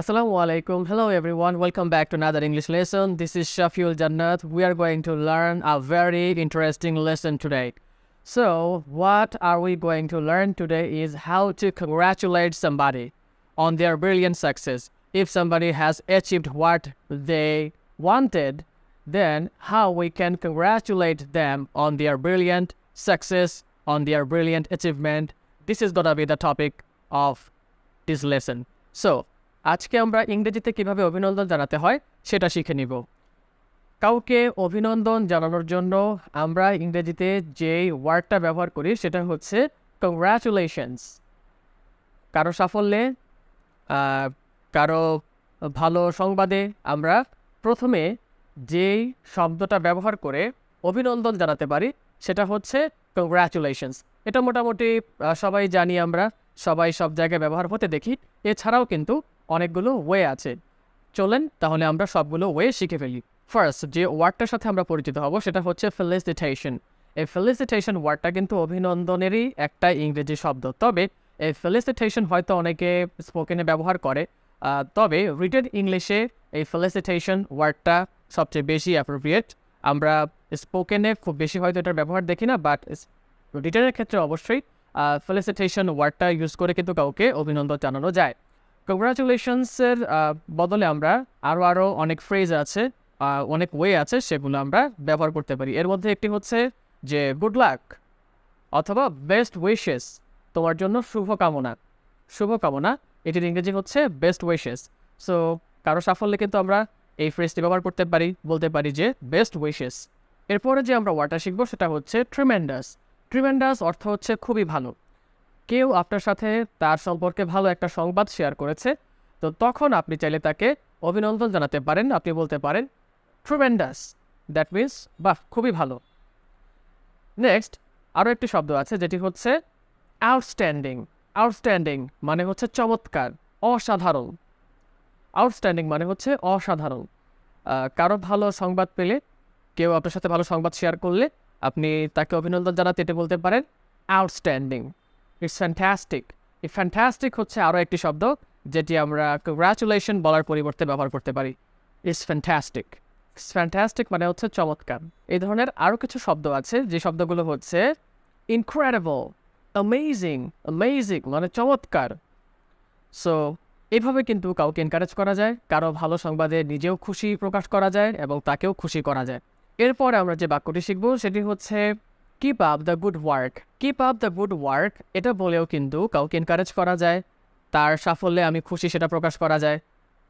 Assalamu alaikum. Hello everyone. Welcome back to another English lesson. This is Shafiul Jannat. We are going to learn a very interesting lesson today. So, what are we going to learn today is how to congratulate somebody on their brilliant success. If somebody has achieved what they wanted, then how we can congratulate them on their brilliant success, on their brilliant achievement. This is gonna be the topic of this lesson. So, আজকে আমরা ইংরেজিতে কীভাবে অভিনন্দন জানাতে হয়, সেটা শিখে নিব। কাউকে অভিনন্দন জানানোর জন্য আমরা ইংরেজিতে যেই ওয়ার্ডটা ব্যবহার করি, সেটা হচ্ছে কংগ্রাচুলেশনস কারও সাফল্যে কারও ভালো সংবাদে আমরা প্রথমে যেই শব্দটা ব্যবহার করে অভিনন্দন জানাতে পারি, সেটা হচ্ছে কংগ্রাচুলেশনস এটা মোটামুটি সবাই জানি আমরা, সবাই সব জায়গায় ব্যবহার হতে দেখি। এছাড়াও কিন্তু অনেকগুলো ওয়ে আছে। চলেন তাহলে আমরা সবগুলো ওয়ে শিখে ফেলি। ফার্স্ট যে ওয়ার্ডটার সাথে আমরা পরিচিত হব, সেটা হচ্ছে ফেলিসিটেশন এই ফেলিসিটেশন ওয়ার্ডটা কিন্তু অভিনন্দনেরই একটা ইংরেজি শব্দ। তবে এই ফেলিসিটেশন হয়তো অনেকে স্পোকেনে ব্যবহার করে। তবে রিটেন ইংলিশে এই ফেলিসিটেশন ওয়ার্ডটা সবচেয়ে বেশি অ্যাপ্রোপ্রিয়েট আমরা স্পোকেনে খুব বেশি হয়তো এটার ব্যবহার দেখি না বাট রিটার্নের ক্ষেত্রে অবশ্যই ফেলিসিটেশন ওয়ার্ডটা ইউজ করে কিন্তু কাউকে অভিনন্দন জানানো যায়। কংগ্রাচুলেশনসের বদলে আমরা আরও আরও অনেক ফ্রেজ আছে অনেক ওয়ে আছে সেগুলো আমরা ব্যবহার করতে পারি। এর মধ্যে একটি হচ্ছে যে গুড লাক অথবা বেস্ট উইশেস তোমার জন্য শুভকামনা। শুভকামনা, এটির ইংরেজি হচ্ছে বেস্ট উইশেস সো কারও সাফল্যে কিন্তু আমরা এই ফ্রেজটি ব্যবহার করতে পারি, বলতে পারি যে বেস্ট উইশেস এরপরে যে আমরা ওয়ার্ডটা শিখব সেটা হচ্ছে ট্রিমেন্ডাস ট্রিমেন্ডাস অর্থ হচ্ছে খুবই ভালো। কেউ আপনার সাথে তার সম্পর্কে ভালো একটা সংবাদ শেয়ার করেছে, তো তখন আপনি চাইলে তাকে অভিনন্দন জানাতে পারেন, আপনি বলতে পারেন ট্রুমেন্ডাস দ্যাট মিন্স বাহ, খুবই ভালো। নেক্সট আরও একটি শব্দ আছে যেটি হচ্ছে আউটস্ট্যান্ডিং আউটস্ট্যান্ডিং মানে হচ্ছে চমৎকার, অসাধারণ। আউটস্ট্যান্ডিং মানে হচ্ছে অসাধারণ। কারও ভালো সংবাদ পেলে, কেউ আপনার সাথে ভালো সংবাদ শেয়ার করলে, আপনি তাকে অভিনন্দন জানাতে এটা বলতে পারেন আউটস্ট্যান্ডিং ইটস ফ্যান্টাস্টিক এই ফ্যান্টাস্টিক হচ্ছে আরও একটি শব্দ যেটি আমরা কংগ্রাচুলেশন বলার পরিবর্তে ব্যবহার করতে পারি। ইটস ফ্যান্টাস্টিক ফ্যান্টাস্টিক মানে হচ্ছে চমৎকার। এই ধরনের আরও কিছু শব্দ আছে, যে শব্দগুলো হচ্ছে ইনক্রেডিবল অ্যামেজিং অ্যামেজিং মানে চমৎকার। সো এভাবে কিন্তু কাউকে এনকারেজ করা যায়, কারও ভালো সংবাদে নিজেও খুশি প্রকাশ করা যায় এবং তাকেও খুশি করা যায়। এরপরে আমরা যে বাক্যটি শিখব সেটি হচ্ছে keep up the good work keep up the good work এটা বলেও কিন্তু কাউকে এনকারেজ করা যায়। তার সাফল্যে আমি খুশি সেটা প্রকাশ করা যায়।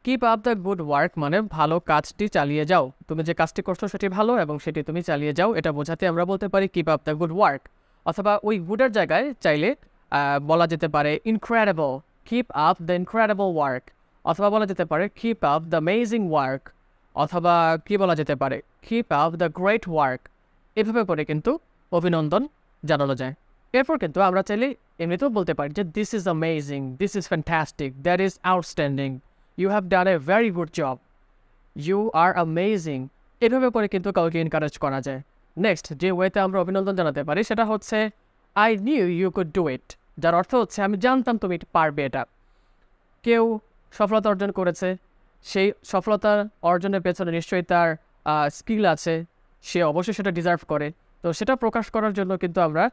Keep up the good work মানে ভালো কাজটি চালিয়ে যাও। তুমি যে কাজটি করছ সেটি ভালো এবং সেটি তুমি চালিয়ে যাও, এটা বোঝাতে আমরা বলতে পারি keep up the good work অথবা ওই গুডের জায়গায় চাইলে বলা যেতে পারে incredible keep up the incredible work অথবা বলা যেতে পারে keep up the amazing work অথবা কি বলা যেতে পারে? Keep up the great work এভাবে করে কিন্তু অভিনন্দন জানানো যায়। এরপর কিন্তু আমরা চাইলে এমনিতেও বলতে পারি যে this is amazing this is fantastic that is outstanding you have done a very good job you are amazing এভাবে করে কিন্তু কাউকে এনকারেজ করা যায়। নেক্সট যে ওয়েতে আমরা অভিনন্দন জানাতে পারি, সেটা হচ্ছে I knew you could do it যার অর্থ হচ্ছে, আমি জানতাম তুমি পারবে এটা। কেউ সফলতা অর্জন করেছে, সেই সফলতা অর্জনের পেছনে নিশ্চয়ই তার স্কিল আছে, সে অবশ্যই সেটা ডিজার্ভ করে। তো সেটা প্রকাশ করার জন্য কিন্তু আমরা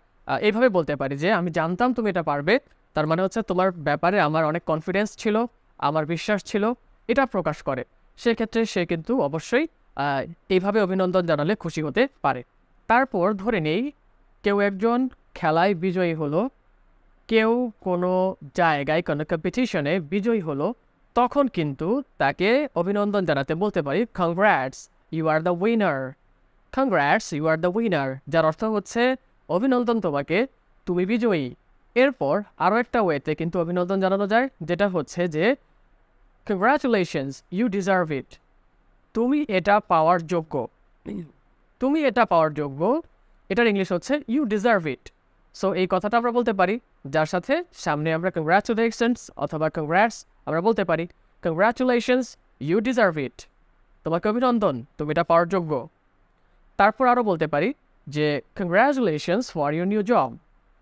এইভাবে বলতে পারি যে আমি জানতাম তুমি এটা পারবে। তার মানে হচ্ছে তোমার ব্যাপারে আমার অনেক কনফিডেন্স ছিল, আমার বিশ্বাস ছিল, এটা প্রকাশ করে। সেক্ষেত্রে সে কিন্তু অবশ্যই এইভাবে অভিনন্দন জানালে খুশি হতে পারে। তারপর ধরে নেই, কেউ একজন খেলায় বিজয়ী হলো, কেউ কোনো জায়গায় কোনো কম্পিটিশনে বিজয়ী হলো, তখন কিন্তু তাকে অভিনন্দন জানাতে বলতে পারি congrats you are the winner congrats you are the winner যার অর্থ হচ্ছে, অভিনন্দন তোমাকে, তুমি বিজয়ী। এরপর আরও একটা ওয়েতে কিন্তু অভিনন্দন জানানো যায়, যেটা হচ্ছে যে কংগ্রাচুলেশনস ইউ ডিজার্ভ ইট তুমি এটা পাওয়ার যোগ্য। তুমি এটা পাওয়ার যোগ্য। এটার ইংলিশ হচ্ছে ইউ ডিজার্ভ ইট সো এই কথাটা আমরা বলতে পারি। যার সাথে সামনে আমরা কংগ্রাচুলেশনস অথবা কংগ্রাটস আমরা বলতে পারি। কংগ্রাচুলেশনস ইউ ডিজার্ভ ইট তোমাকে অভিনন্দন, তুমি এটা পাওয়ার যোগ্য। তারপর আরও বলতে পারি যে congratulations for your new job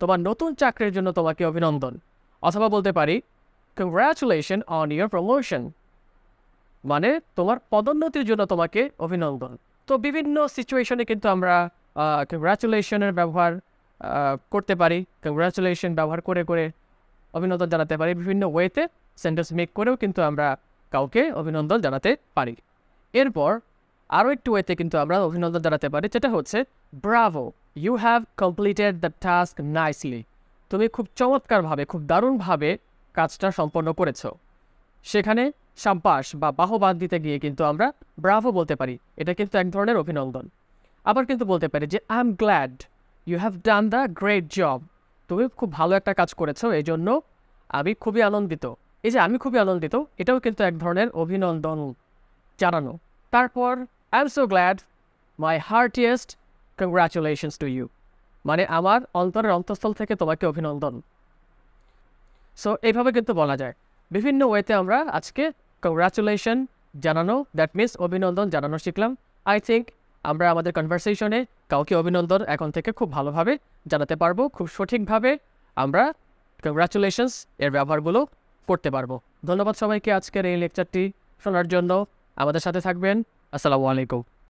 তোমার নতুন চাকরির জন্য তোমাকে অভিনন্দন। অথবা বলতে পারি কংগ্রাচুলেশন অন ইউর প্রমোশন মানে তোমার পদোন্নতির জন্য তোমাকে অভিনন্দন। তো বিভিন্ন সিচুয়েশনে কিন্তু আমরা কংগ্রাচুলেশনের ব্যবহার করতে পারি। কংগ্রাচুলেশন ব্যবহার করে করে অভিনন্দন জানাতে পারি। বিভিন্ন ওয়েতে সেন্টেন্স মেক করেও কিন্তু আমরা কাউকে অভিনন্দন জানাতে পারি। এরপর আরও একটু ওয়েতে কিন্তু আমরা অভিনন্দন জানাতে পারি, যেটা হচ্ছে bravo you have completed the task nicely তুমি খুব চমৎকারভাবে, খুব দারুণভাবে কাজটা সম্পন্ন করেছ। সেখানে সাম্পাস বা বাহবাদ দিতে গিয়ে কিন্তু আমরা ব্রাভো বলতে পারি। এটা কিন্তু এক ধরনের অভিনন্দন। আবার কিন্তু বলতে পারি যে I am glad you have done the great job তুমি খুব ভালো একটা কাজ করেছ এই জন্য আমি খুবই আনন্দিত। এই যে, আমি খুবই আনন্দিত, এটাও কিন্তু এক ধরনের অভিনন্দন জানানো। তারপর I am so glad my heartiest congratulations to you মানে আমার অন্তরের অন্তঃস্থল থেকে তোমাকে অভিনন্দন। সো এইভাবে কিন্তু বলা যায়। বিভিন্ন ওয়েতে আমরা আজকে কংগ্রাচুলেশন জানানো দ্যাট মিনস অভিনন্দন জানানো শিখলাম। আই থিঙ্ক আমরা আমাদের কনভারসেশনে কাউকে অভিনন্দন এখন থেকে খুব ভালোভাবে জানাতে পারব, খুব সঠিকভাবে আমরা কংগ্রাচুলেশনস এর ব্যবহারগুলো করতে পারব। ধন্যবাদ সবাইকে আজকের এই লেকচারটি শোনার জন্য। আমাদের সাথে থাকবেন আসসালামু আলাইকুম।